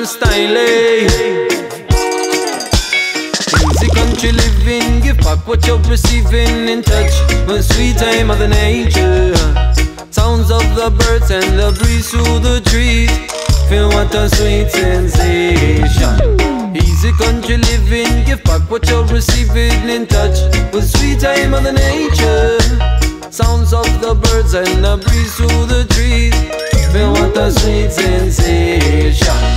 Eh? Easy country living, give back what you're receiving in touch with sweet time of the nature. Sounds of the birds and the breeze through the trees. Feel what a sweet sensation. Easy country living, give back what you're receiving in touch with sweet time of the nature. Sounds of the birds and the breeze through the trees. Feel what a sweet sensation.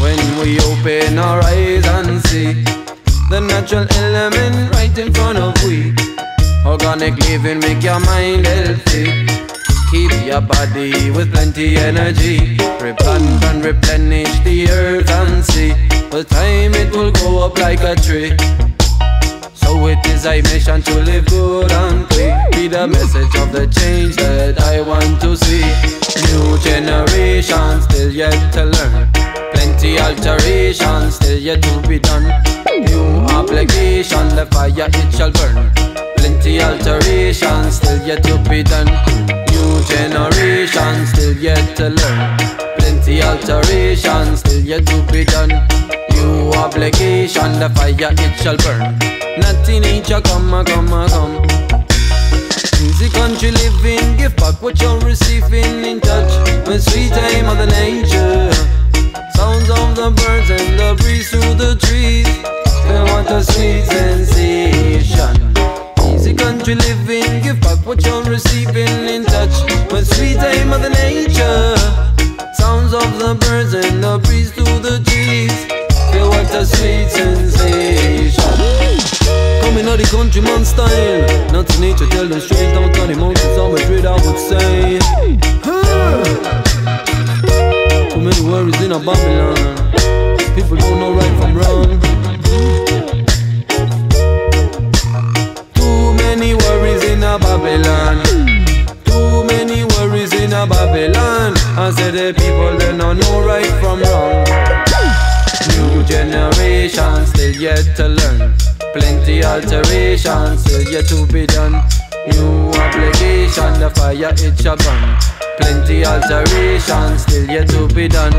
When we open our eyes and see the natural element right in front of we. Organic living make your mind healthy. Keep your body with plenty energy. Replant and replenish the earth and sea. With time it will grow up like a tree. So it is a mission to live good and clean. Be the message of the change that I want to see. New generation still yet to learn. Plenty alterations still yet to be done. New obligation, the fire it shall burn. Plenty alterations still yet to be done. New generation still yet to learn. Plenty alterations still yet to be done. New obligation, the fire it shall burn. Nothing ya come, come, come. Easy country living, give back what you're receiving in touch with sweet time of the nature. Sounds of the birds and the breeze through the trees. Feel what a sweet sensation. Easy country living, give back what you're receiving in touch with sweet time of the nature. Sounds of the birds and the breeze through the trees. Feel what a sweet sensation. Coming out the countryman style. Natty Nature, tell them straight down to the mountains of Madrid, I would say. Too many worries in a Babylon. People don't know right from wrong. Too many worries in a Babylon. Too many worries in a Babylon. I said the people they don't know right from wrong. New generation still yet to learn. Plenty alterations still yet to be done. New obligation, the fire it shall burn. Plenty alterations still yet to be done.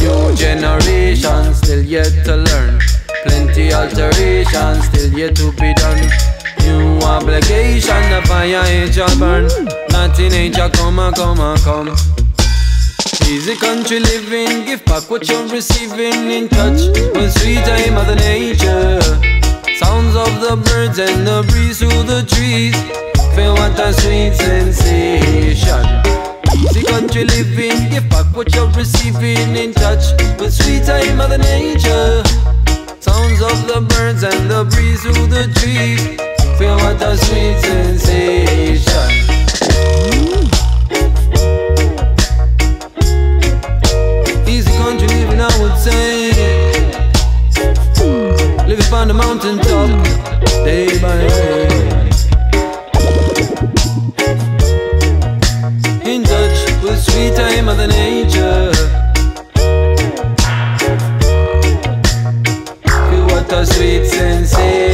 New generation still yet to learn. Plenty alterations still yet to be done. New obligation, the fire it shall burn. Nothing ain't ya come, a come, a come. Easy country living, give back what you're receiving in touch with sweet the nature. Sounds of the birds and the breeze through the trees. Feel what a sweet sensation. Easy country living, give back what you're receiving in touch with sweet time of the nature. Sounds of the birds and the breeze through the trees. Feel what a sweet sensation. Easy country living, I would say. Living on the mountain top, day by day. The nature. Feel what a sweet sensation.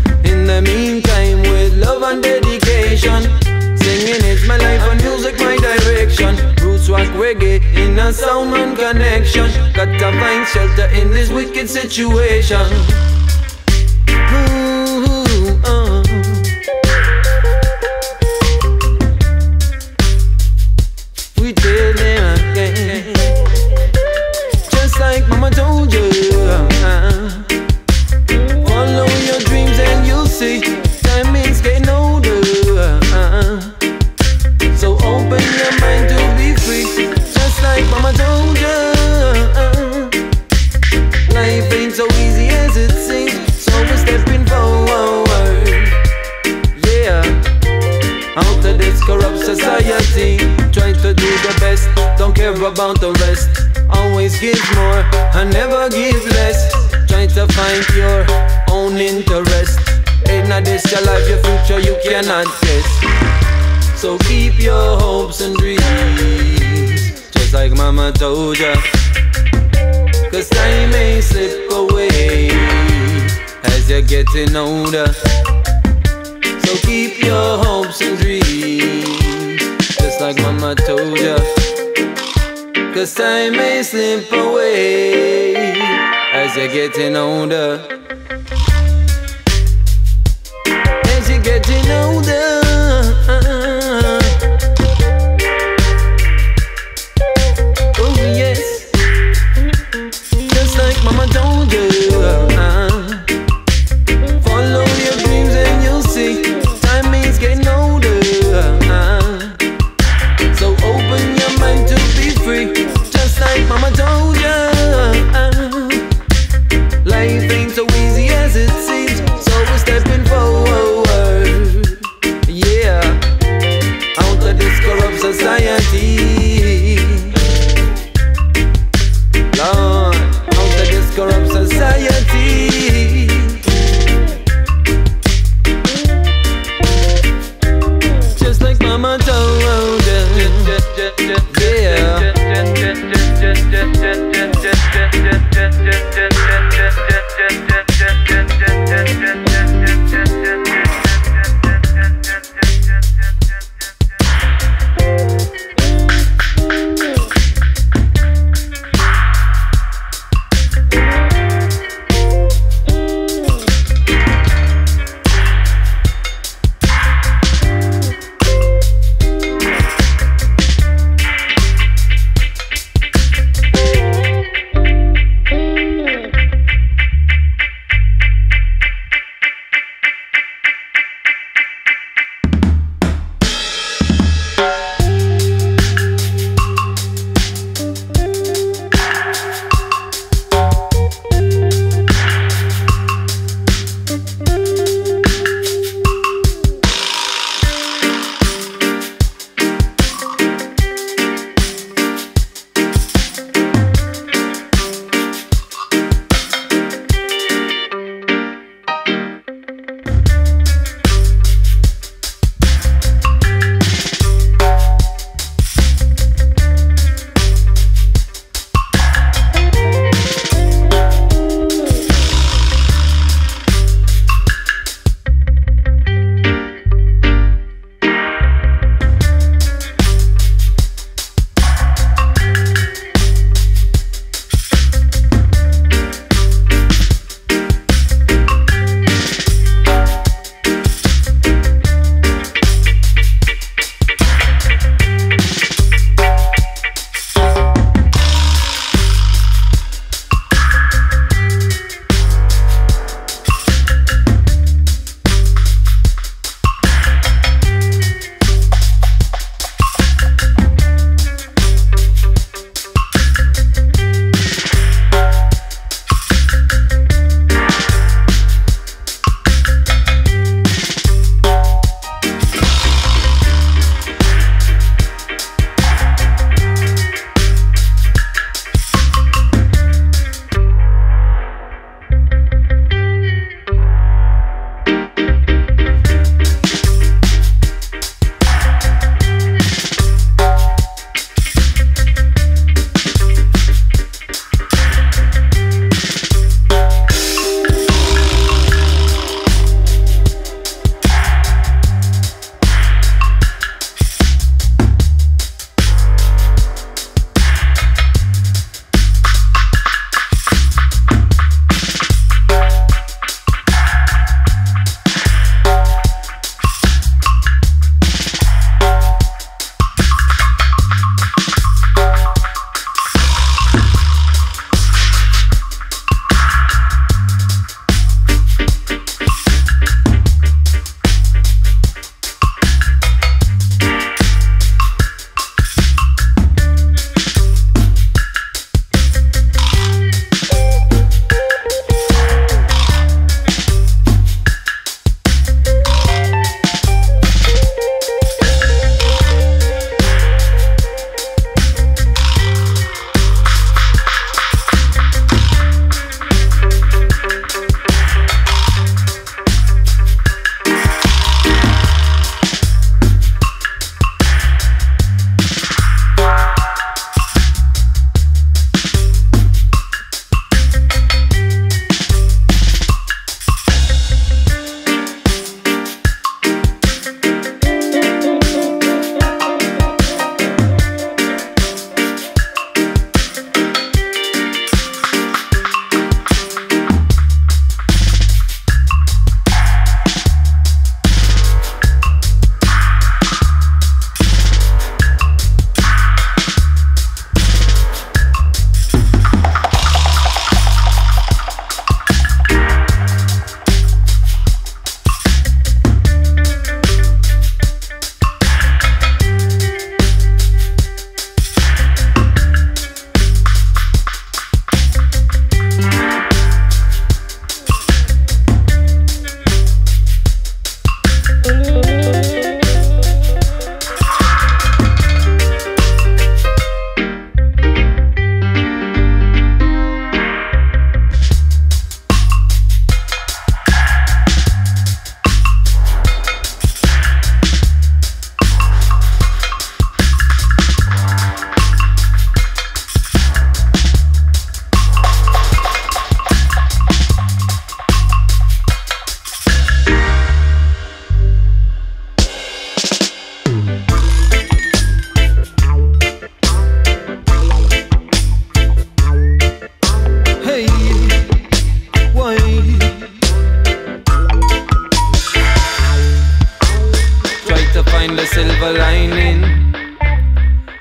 The meantime, with love and dedication, singing is my life and music my direction. Roots rock reggae in a sound and connection. Got to find shelter in this wicked situation. Mm. About the rest. Always give more and never give less. Try to find your own interest. In this your life, your future you cannot guess. So keep your hopes and dreams, just like Mama told ya. Cause time may slip away as you're getting older. So keep your hopes and dreams, just like Mama told ya. Cause time may slip away as you're getting older. As you're getting older.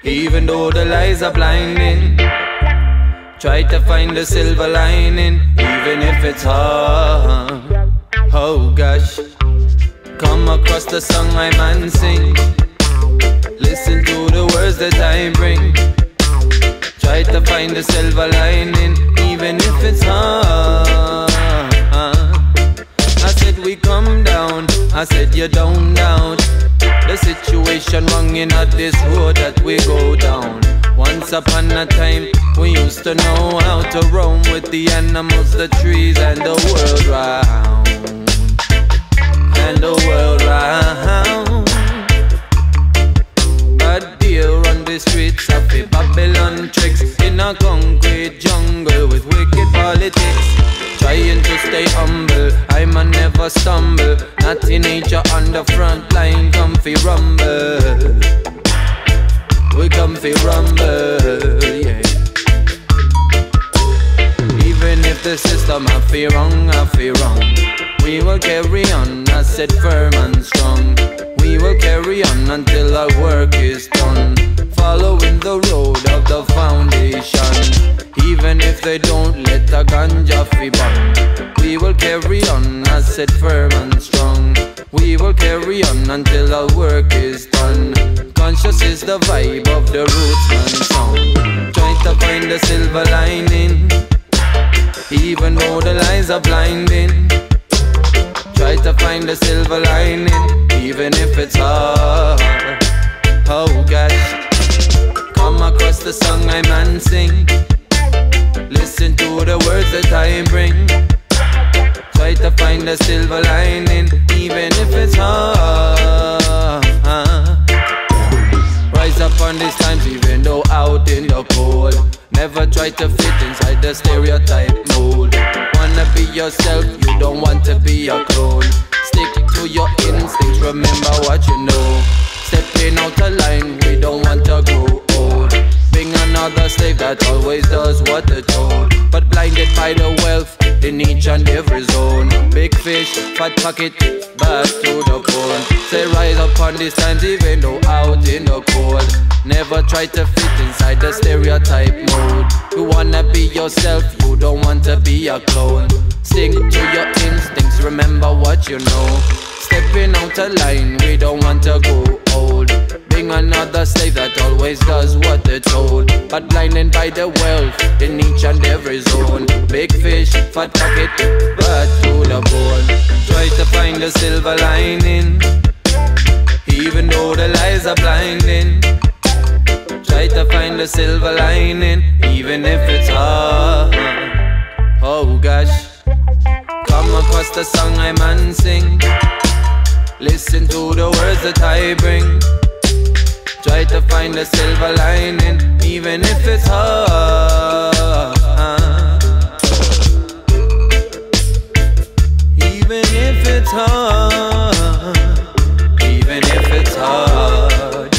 Lies are blinding. Try to find the silver lining, even if it's hard. Oh gosh, come across the song I man sing. Listen to the words that I bring. Try to find the silver lining, even if it's hard. I said we come down, I said you don't doubt. The situation wrong in at this road that we go down. Once upon a time, we used to know how to roam with the animals, the trees, and the world round. And the world round. But dear on the streets of Babylon tricks in a concrete jungle with wicked politics. Trying to stay humble, I might never stumble. Natty Nature on the front line, comfy rumble. We come fi rumble, yeah. Even if the system I feel wrong, I feel wrong. We will carry on, I said firm and strong. We will carry on until our work is done. Following the road of the foundation. Even if they don't let the ganja fi burn. We will carry on, as said firm and strong. We will carry on until our work is done. Conscious is the vibe of the rootsman song. Try to find the silver lining, even though the lies are blinding. Try to find the silver lining, even if it's hard. Across the song I man sing. Listen to the words that I bring. Try to find the silver lining, even if it's hard. Rise up on these times, even though out in the cold. Never try to fit inside the stereotype mold. Wanna be yourself, you don't want to be a clone. Stick to your instincts, remember what you know. Stepping out the line, we don't want to grow another slave that always does what they're told. But blinded by the wealth in each and every zone. Big fish, fat pocket, back to the bone. Say rise up on these times, even though out in the cold. Never try to fit inside the stereotype mode. You wanna be yourself, you don't want to be a clone. Stick to your instincts, remember what you know. Stepping out of line, we don't want to go old. Being another slave that always does what they're told. But blinded by the wealth in each and every zone. Big fish, fat pocket, but to the bone. Try to find a silver lining, even though the lies are blinding. Try to find a silver lining, even if it's hard. Oh gosh, come across the song I man sing. Listen to the words that I bring. Try to find the silver lining, even if it's hard. Even if it's hard. Even if it's hard.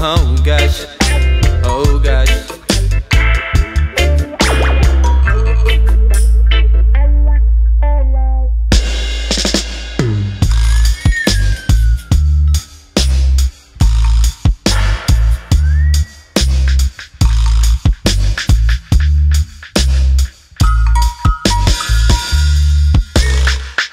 Oh gosh.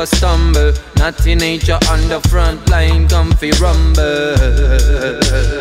never stumble. Natty Nature on the front line, comfy rumble.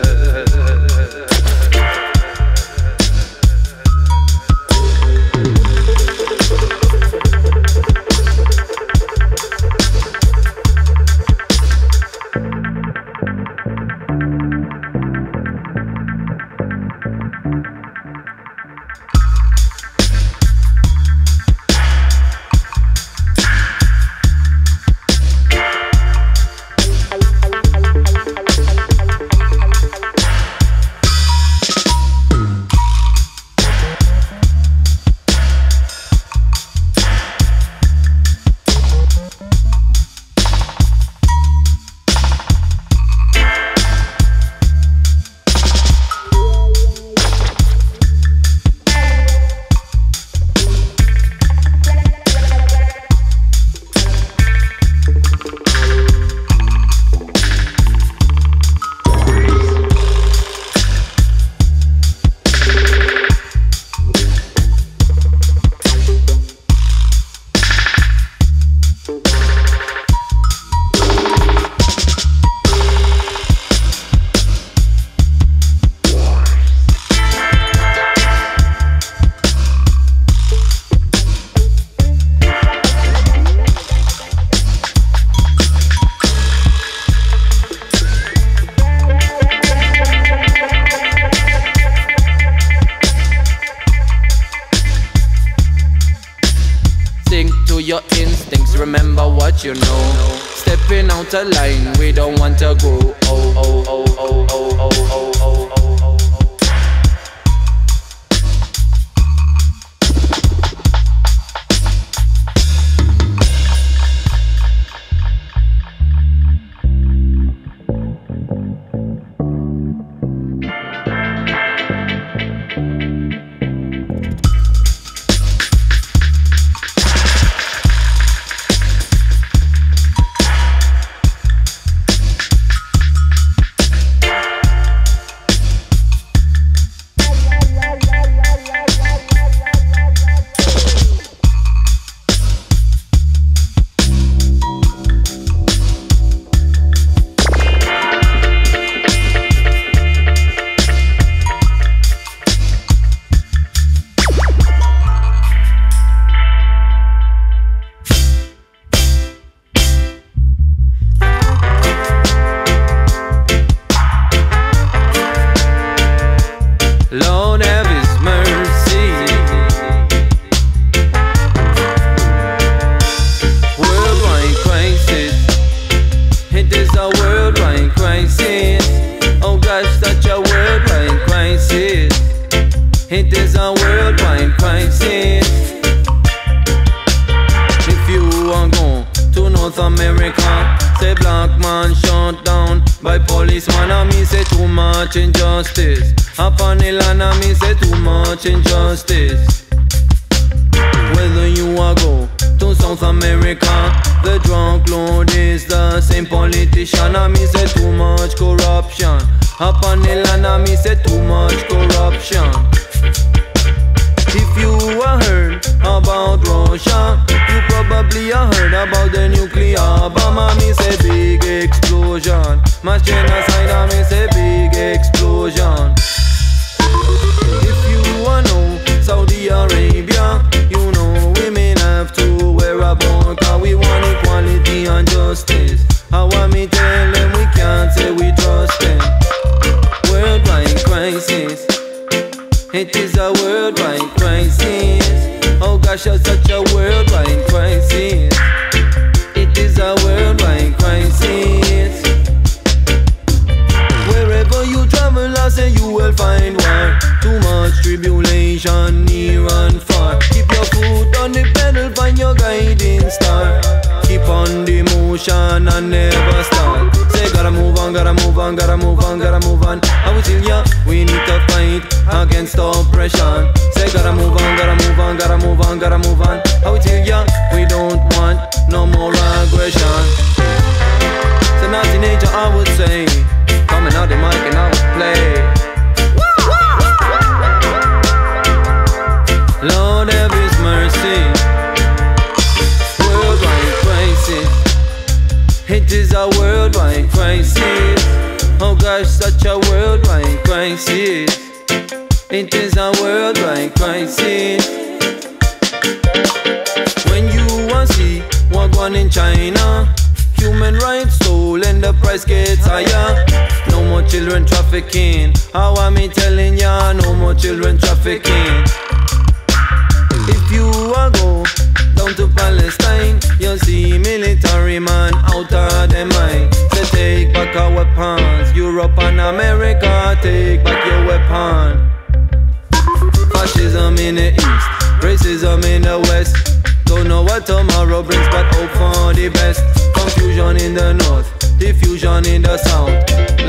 worldwide crisis. Oh gosh, such a worldwide crisis. It is a worldwide crisis. If you are going to North America, say black man shot down by policeman. I mean say too much injustice. Upon the land, I mean say too much injustice. Whether you are going. South America. The drunk lord is the same politician. I me say too much corruption. Up on the land, I me say too much corruption. If you have heard about Russia, you probably have heard about the nuclear bomb. I me say big explosion. Mass genocide, I me say big explosion. If you are know Saudi Arabia. 'Cause we want equality and justice. I want me tell them we can't say we trust them. Worldwide crisis. It is a worldwide crisis. Oh gosh, it's such on and never stop. Say gotta move on, gotta move on, gotta move on, gotta move on. I will tell ya, we need to fight against oppression. Say gotta move on, gotta move on, gotta move on, gotta move on. I will tell ya, we don't want no more aggression. So Natty Nature I would say, coming out the mic and I would play. It is a worldwide crisis. Oh gosh, such a worldwide crisis. It is a worldwide crisis. When you are see what's going in China, human rights stolen, the price gets higher. No more children trafficking. How am I telling ya? No more children trafficking. If you are go down to Palestine, you see military man out of their mind. They take back our weapons. Europe and America take back your weapon. Fascism in the east, racism in the west. Don't know what tomorrow brings, but hope for the best. Confusion in the north, diffusion in the south.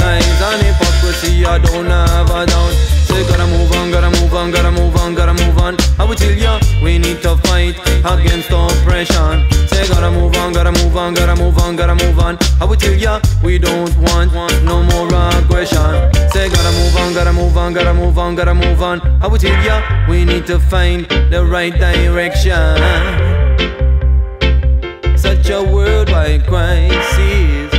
Lies and hypocrisy, I don't have a doubt. Say gotta move on, gotta move on, gotta move on, gotta move on. I will tell ya, we need to fight against oppression. Say gotta move on, gotta move on, gotta move on, gotta move on. I will tell ya, we don't want, no more aggression. Say gotta move on, gotta move on, gotta move on, gotta move on. I will tell ya, we need to find the right direction. Such a worldwide crisis.